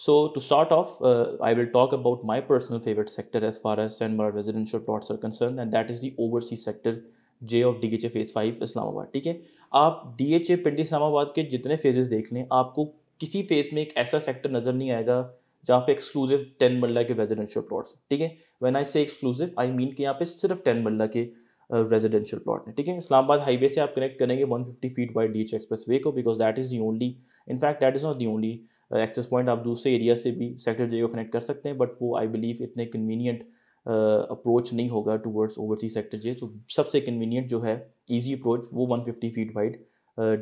So to start off, uh, I will talk about my personal favorite sector as far as 10 bar residential plots are concerned, and that is the overseas sector J of D H A phase five Islamabad ठीक है? आप D H A Pindi Islamabad के जितने phases देख लें आपको किसी phase में एक ऐसा सेक्टर नज़र नहीं आएगा जहाँ पे एक्सक्लूसिव टेन मल्ला के रेजिडेंशियल प्लॉट्स ठीक है? व्हेन आई से एक्सक्लूसिव आई मीन कि यहाँ पे सिर्फ़ टेन मल्ला के रेजिडेंशियल प्लॉट हैं ठीक है? इस्लामाबाद हाईवे से आप कनेक्ट करेंगे 150 feet by D H express way को because that is the only in fact that is not the only access point आप दूसरे एरिया से भी सेक्टर जे को कनेक्ट कर सकते हैं बट वो आई बिलीव इतने कन्वीनियंट अप्रोच नहीं होगा टूवर्ड्स ओवरसीज सेक्टर जे तो सबसे कन्वीनियंट जो है ईजी अप्रोच वो 150 feet wide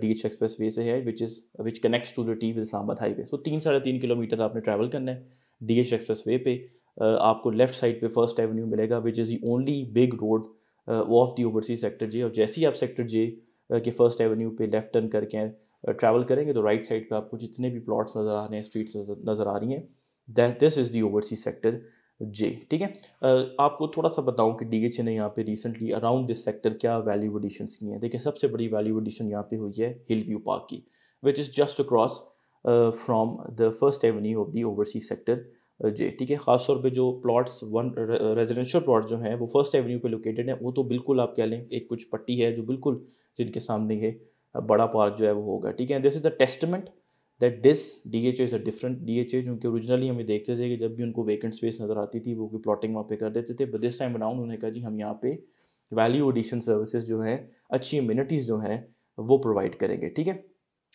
D H express way से है which is which connects to the T with Islamabad highway so तीन साढ़े तीन किलोमीटर आपने ट्रैवल करना है डी एच एक्सप्रेस वे पे. uh, आपको लेफ़्ट साइड पे फ़र्स्ट एवेन्यू मिलेगा which is the only big road of the overseas sector J और जैसे ही आप सेक्टर जे के फ़र्स्ट एवेन्यू पे लेफ़्ट टर्न करके ट्रैवल करेंगे तो राइट साइड पे आपको जितने भी प्लॉट्स नज़र आ रहे हैं स्ट्रीट्स नज़र आ रही हैं this is the oversea sector J ठीक है? आपको थोड़ा सा बताऊँ कि डी एच ए ने यहाँ पे रिसेंटली अराउंड दिस सेक्टर क्या वैल्यू एडिशंस की हैं। देखिए, सबसे बड़ी वैल्यू एडिशन यहाँ पे हुई है हिल व्यू पार्क की which is just across from the first avenue of the oversea sector J ठीक है? ख़ासतौर पे जो प्लॉट्स वन रेजिडेंशियल प्लॉट जो हैं, वो फ़र्स्ट एवेन्यू पे लोकेटेड हैं, वो तो बिल्कुल आप कह लें, एक कुछ पट्टी है जो बिल्कुल जिनके सामने ये बड़ा पार्क जो है वो होगा, ठीक है? This is a testament that this D H is a different D H A क्योंकि ओरिजिनली हमें देखते थे कि जब भी उनको वेकेंट स्पेस नज़र आती थी, वो कोई प्लॉटिंग वहाँ पे कर देते थे। बट दिस टाइम बनाउन उन्होंने कहा, जी, हम यहाँ पे वैल्यू एडिशन सर्विसेज़ जो है, अच्छी इम्यूनिटीज़ जो हैं, वो प्रोवाइड करेंगे। ठीक है?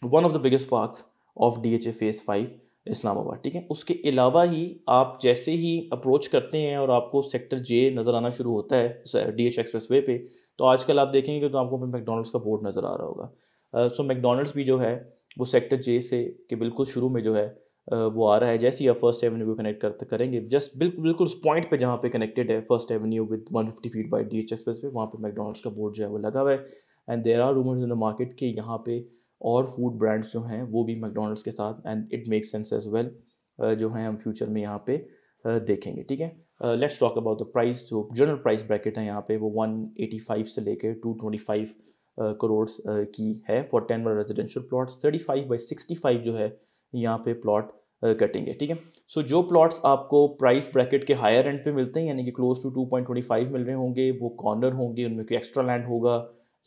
One of the biggest parks of D H A phase five Islamabad ठीक है? उसके अलावा ही आप जैसे ही अप्रोच करते हैं और आपको सेक्टर जे नज़र आना शुरू होता है डी एच एक्सप्रेस वे पे तो आजकल आप देखेंगे तो आपको मैकडोनल्ड्स का बोर्ड नज़र आ रहा होगा। सो मैकडोनल्ड्स भी जो है, वो सेक्टर जे से के बिल्कुल शुरू में जो है वो आ रहा है। जैसे ही आप फ़र्स्ट एवेन्यू को कनेक्ट कर करेंगे जस्ट बिल्कुल बिल्कुल उस पॉइंट पे जहाँ पे कनेक्टेड है first avenue with 150 feet by D H पे वहाँ पे मैकडोनल्ड्स का बोर्ड जो है वो लगा हुआ है। And there are rumours in the market के यहाँ पे और फ़ूड ब्रांड्स जो हैं, वो भी मैकडोनल्ड्स के साथ and it makes sense as well जो हैं हम फ्यूचर में यहाँ पे देखेंगे, ठीक है? Let's talk about the price जो जनरल प्राइस ब्रैकेट है यहाँ पे, वो 185 से लेकर 225 करोड़ की है for ten bar residential plots thirty five by sixty five जो है, यहाँ पे प्लॉट कटेंगे, ठीक है? सो जो प्लॉट्स आपको प्राइस ब्रैकेट के हायर एंड पे मिलते हैं, यानी कि close to two point twenty five मिल रहे होंगे, वो कॉर्नर होंगे, उनमें कोई एक्स्ट्रा लैंड होगा,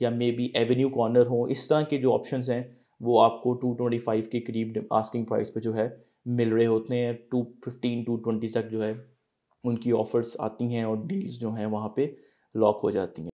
या मे बी एवेन्यू कॉर्नर हो, इस तरह के जो ऑप्शन हैं, वो आपको टू ट्वेंटी फाइव के करीब आस्किंग प्राइस पे जो है, मिल रहे होते हैं। टू फिफ्टीन टू ट्वेंटी तक जो है, उनकी ऑफर्स आती हैं और डील्स जो हैं, वहाँ पे लॉक हो जाती हैं।